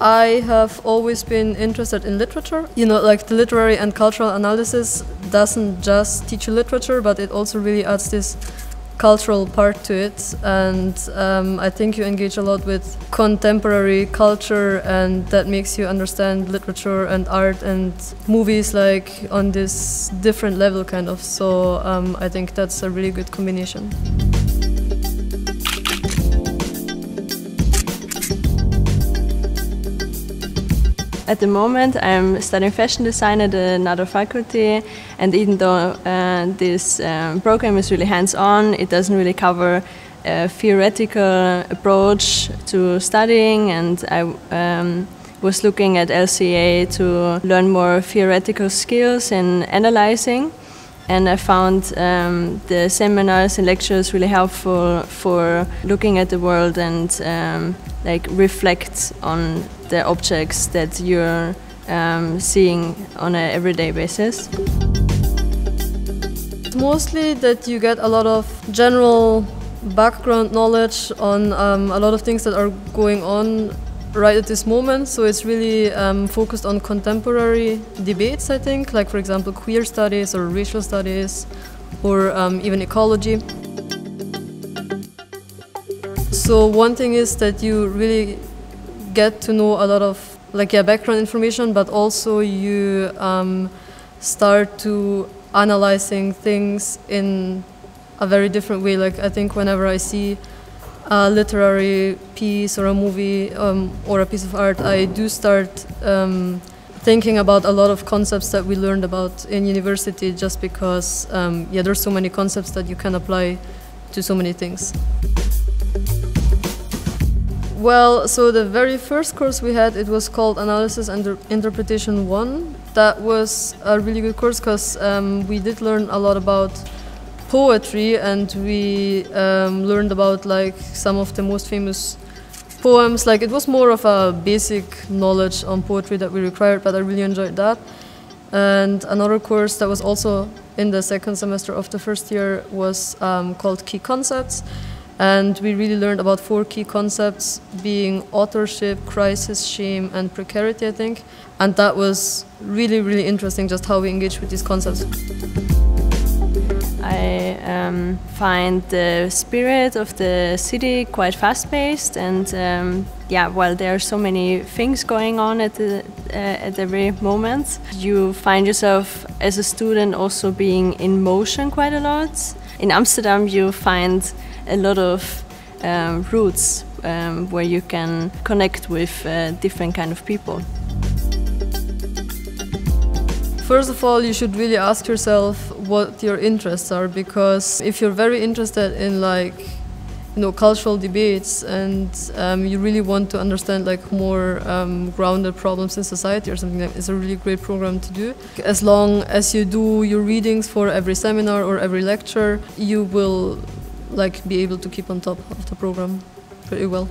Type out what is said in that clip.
I have always been interested in literature. You know, like the literary and cultural analysis doesn't just teach you literature, but it also really adds this cultural part to it. And um, I think you engage a lot with contemporary culture, and that makes you understand literature and art and movies like on this different level, kind of. So um, I think that's a really good combination. At the moment, I'm studying fashion design at another faculty, and even though uh, this um, program is really hands-on, it doesn't really cover a theoretical approach to studying, and I um, was looking at LCA to learn more theoretical skills in analyzing and I found um, the seminars and lectures really helpful for looking at the world and um, like reflect on the objects that you're um, seeing on an everyday basis. Mostly that you get a lot of general background knowledge on um, a lot of things that are going on right at this moment. So it's really um, focused on contemporary debates, I think, like for example queer studies or racial studies or um, even ecology. So one thing is that you really get to know a lot of like yeah background information, but also you um, start to analyzing things in a very different way. Like I think whenever I see a literary piece or a movie um, or a piece of art, I do start um, thinking about a lot of concepts that we learned about in university just because, um, yeah, there's so many concepts that you can apply to so many things. Well, so the very first course we had, it was called Analysis and Interpretation 1. That was a really good course because um, we did learn a lot about poetry and we um, learned about like some of the most famous poems. Like it was more of a basic knowledge on poetry that we required, but I really enjoyed that. And another course that was also in the second semester of the first year was um, called Key Concepts. And we really learned about four key concepts being authorship, crisis, shame, and precarity, I think. And that was really, really interesting just how we engage with these concepts. I um, find the spirit of the city quite fast-paced, and um, yeah, while there are so many things going on at the, uh, at every moment, you find yourself as a student also being in motion quite a lot. In Amsterdam, you find a lot of um, routes um, where you can connect with uh, different kind of people. First of all, you should really ask yourself what your interests are because if you're very interested in like you know cultural debates and um, you really want to understand like more um, grounded problems in society or something it's a really great program to do as long as you do your readings for every seminar or every lecture you will like be able to keep on top of the program pretty well